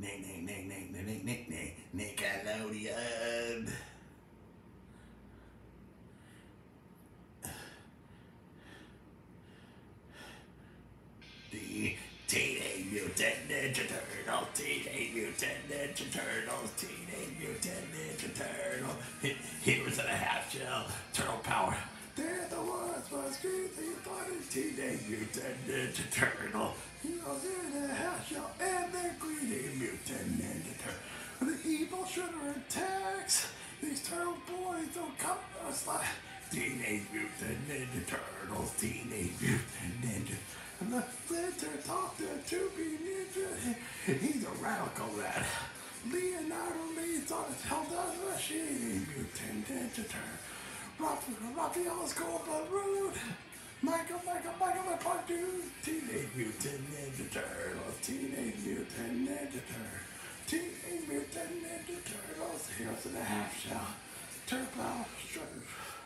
Nick, Nick, Nick, Nick, Nick, Nick, Nick, Nick, Nickelodeon. The Teenage Mutant Ninja Turtles, Teenage Mutant Ninja Turtles, Teenage Mutant Ninja Turtles, Heroes in a Half Shell, Turtle Power. They're the ones most crazy funny Teenage Mutant Ninja Turtle, Heroes in a Half the evil Shredder attacks, these turtle boys don't come to us like Teenage Mutant Ninja Turtles, Teenage Mutant Ninja and the Splinter talked to Tubi Ninja. He's a radical lad. Leonardo leads on his held out machine. Mutant Ninja Turtle. Raphael, Raphael's cold but rude. Michael, Michael, Michael, my part two. Teenage Mutant Ninja Turtles. Teenage Mutant Ninja Turtles. TV Mutant Ninja Turtles. Here's an half shell turbo shirt.